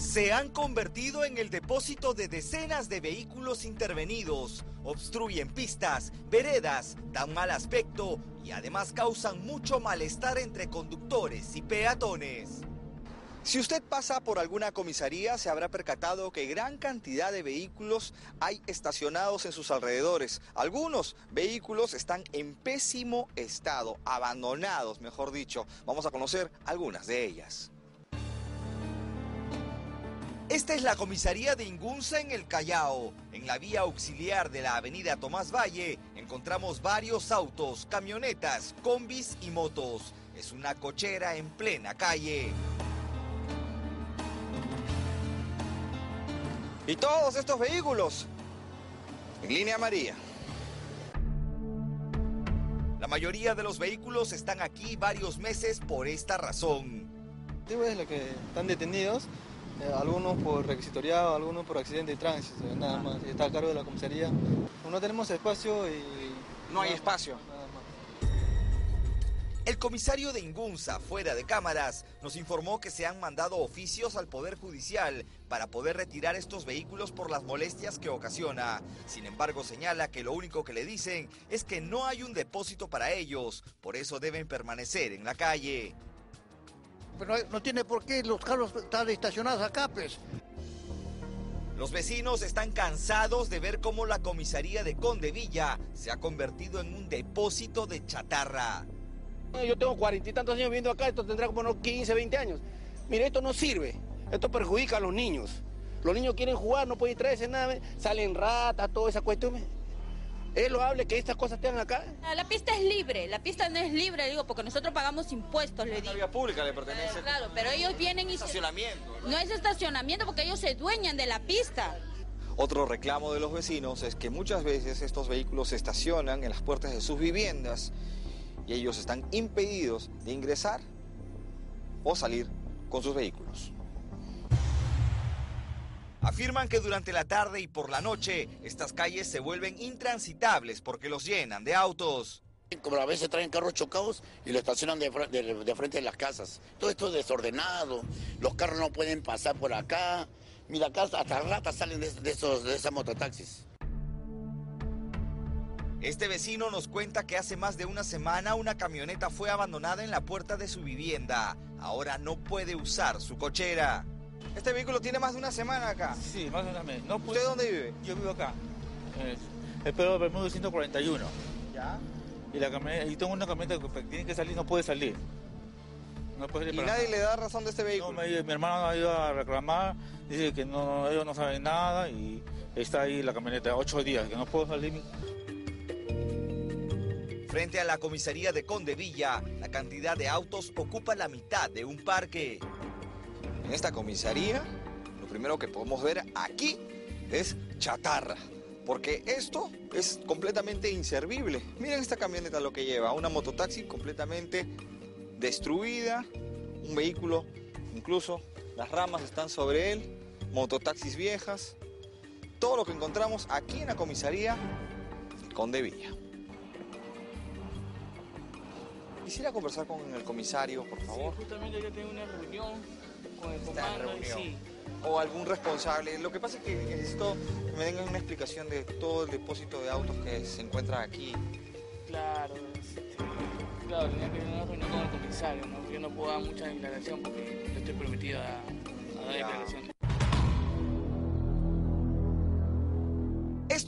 se han convertido en el depósito de decenas de vehículos intervenidos. Obstruyen pistas, veredas, dan mal aspecto y además causan mucho malestar entre conductores y peatones. Si usted pasa por alguna comisaría, se habrá percatado que gran cantidad de vehículos hay estacionados en sus alrededores. Algunos vehículos están en pésimo estado, abandonados, mejor dicho. Vamos a conocer algunas de ellas. Esta es la comisaría de Ingunza en el Callao. En la vía auxiliar de la avenida Tomás Valle encontramos varios autos, camionetas, combis y motos. Es una cochera en plena calle. Y todos estos vehículos en línea amarilla. La mayoría de los vehículos están aquí varios meses por esta razón. Es lo que están detenidos, eh, algunos por requisitoriado, algunos por accidente de tránsito, nada más. Está a cargo de la comisaría. No tenemos espacio y... No hay espacio. El comisario de Ingunza, fuera de cámaras, nos informó que se han mandado oficios al Poder Judicial para poder retirar estos vehículos por las molestias que ocasiona. Sin embargo, señala que lo único que le dicen es que no hay un depósito para ellos, por eso deben permanecer en la calle. Pero no tiene por qué los carros estar estacionados acá, pues. Los vecinos están cansados de ver cómo la comisaría de Condevilla se ha convertido en un depósito de chatarra. Yo tengo cuarenta y tantos años viviendo acá, esto tendrá como unos 15, 20 años. Mire, esto no sirve, esto perjudica a los niños. Los niños quieren jugar, no pueden traerse nada, salen ratas, toda esa cuestión. Es loable que estas cosas estén acá. La pista es libre, la pista no es libre, digo, porque nosotros pagamos impuestos, le digo. La vía pública le pertenece. Claro, pero ellos vienen y... Estacionamiento. No es estacionamiento porque ellos se dueñan de la pista. Otro reclamo de los vecinos es que muchas veces estos vehículos se estacionan en las puertas de sus viviendas y ellos están impedidos de ingresar o salir con sus vehículos. Afirman que durante la tarde y por la noche estas calles se vuelven intransitables porque los llenan de autos. Como a veces traen carros chocados y lo estacionan de, frente de las casas. Todo esto es desordenado, los carros no pueden pasar por acá. Mira, acá hasta ratas salen de, esos, de esas mototaxis. Este vecino nos cuenta que hace más de una semana una camioneta fue abandonada en la puerta de su vivienda. Ahora no puede usar su cochera. Este vehículo tiene más de una semana acá. Sí, más de una semana. No ¿Usted dónde vive? Yo vivo acá. El Pedro Bermudo 141. ¿Ya? Y, la camioneta, y tengo una camioneta que tiene que salir, no puede salir. No puede salir ¿Y nadie le da razón de este vehículo? No, mi, hermano ha ido a reclamar, dice que no, ellos no saben nada y está ahí la camioneta, ocho días, que no puedo salir. Frente a la comisaría de Condevilla, la cantidad de autos ocupa la mitad de un parque. En esta comisaría, lo primero que podemos ver aquí es chatarra, porque esto es completamente inservible. Miren esta camioneta lo que lleva, una mototaxi completamente destruida, un vehículo, incluso las ramas están sobre él, mototaxis viejas, todo lo que encontramos aquí en la comisaría de Condevilla. Quisiera conversar con el comisario, por favor. Sí, justamente yo tengo una reunión con el comando sí. O algún responsable. Lo que pasa es que necesito que me den una explicación de todo el depósito de autos que se encuentra aquí. Claro, claro, tenía que una reunión con el comisario, ¿no? Yo no puedo dar mucha declaración porque yo estoy prometido a, dar declaración.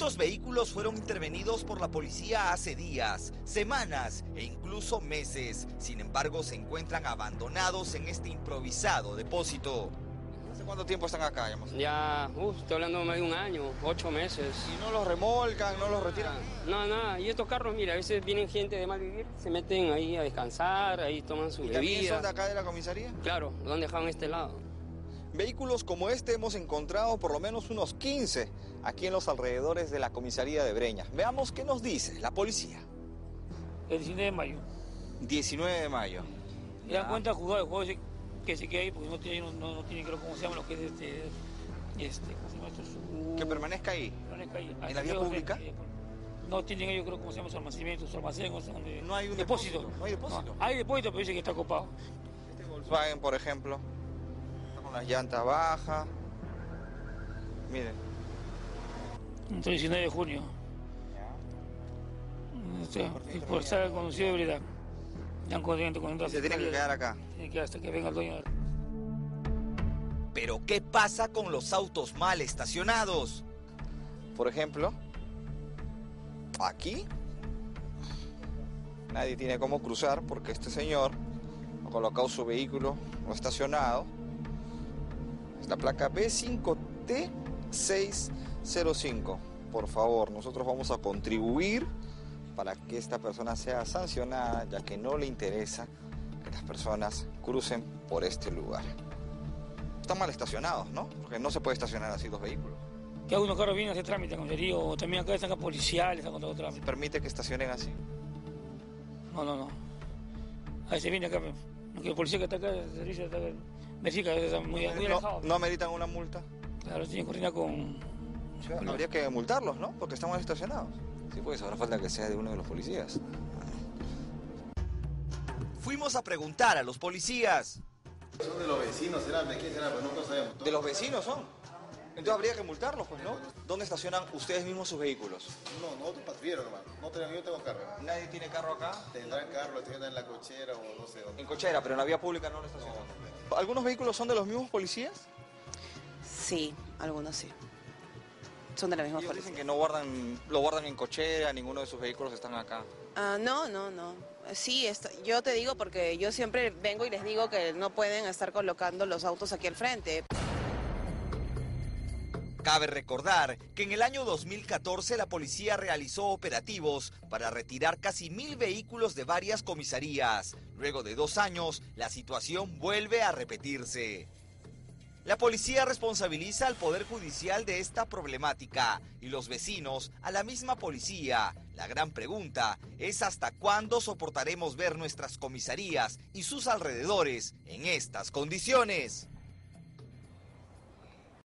Estos vehículos fueron intervenidos por la policía hace días, semanas e incluso meses. Sin embargo, se encuentran abandonados en este improvisado depósito. ¿Hace cuánto tiempo están acá? Ya, estoy hablando de más de un año, ocho meses. ¿Y no los remolcan, no los retiran? No, nada. Y estos carros, mira, a veces vienen gente de mal vivir, se meten ahí a descansar, ahí toman su ¿Y bebida. son de acá de la comisaría? Claro, lo han dejado en este lado. Vehículos como este hemos encontrado por lo menos unos 15 aquí en los alrededores de la comisaría de Breña. Veamos qué nos dice la policía. El 19 de mayo. 19 de mayo. ¿Te das cuenta jugador, el juego que se queda ahí porque no tiene, no, no tiene creo cómo se llama lo que es este, este ¿cómo se llama esto? que permanezca ahí. Permanezca ahí. ¿En la vía pública? no tienen ellos creo cómo se llama su almacenamiento, su almacén, donde... No hay un depósito. No hay depósito. hay depósito, pero dice que está ocupado. Este Volkswagen, por ejemplo Con las llantas bajas. Miren. El 19 de junio. Este, y por estar conducido de ebriedad. Ya han conocido con Se tiene que quedar acá. Tiene que hasta que venga el dueño. Pero ¿qué pasa con los autos mal estacionados? Por ejemplo, aquí nadie tiene cómo cruzar porque este señor ha colocado su vehículo no estacionado. Es la placa B5T605. Por favor, nosotros vamos a contribuir para que esta persona sea sancionada, ya que no le interesa que las personas crucen por este lugar. Están mal estacionados, ¿no? Porque no se puede estacionar así dos vehículos. Que algunos carros vienen a hacer trámite, comisaría, o también acá están policiales, están con todo ¿Se trámite. permite que estacionen así? No, no, no. Ahí se viene acá, pe. Lo que el policía que está acá, el servicio está acá, está muy, muy no, alejado. no ameritan una multa. Claro, tiene que coordinar con... Habría que multarlos, ¿no? Porque están mal estacionados. Sí, pues ahora falta que sea de uno de los policías. Fuimos a preguntar a los policías. Son de los vecinos, serán de quién serán, pero no sabemos. De los vecinos son. Entonces habría que multarlos, pues, ¿no? ¿Dónde estacionan ustedes mismos sus vehículos? No, nosotros patrulleros, hermano. No tenemos, yo tengo carro. Nadie tiene carro acá. Tendrán carro, lo estacionan en la cochera o no sé dónde. En cochera, pero en la vía pública no lo estacionan. ¿Algunos vehículos son de los mismos policías? Sí, algunos sí. Son de la misma policía. dicen que no guardan, lo guardan en cochera, ninguno de sus vehículos están acá. Ah, no, no, no. Sí, yo te digo porque yo siempre vengo y les digo que no pueden estar colocando los autos aquí al frente. Cabe recordar que en el año 2014 la policía realizó operativos para retirar casi mil vehículos de varias comisarías. Luego de dos años, la situación vuelve a repetirse. La policía responsabiliza al Poder Judicial de esta problemática y los vecinos a la misma policía. La gran pregunta es hasta cuándo soportaremos ver nuestras comisarías y sus alrededores en estas condiciones.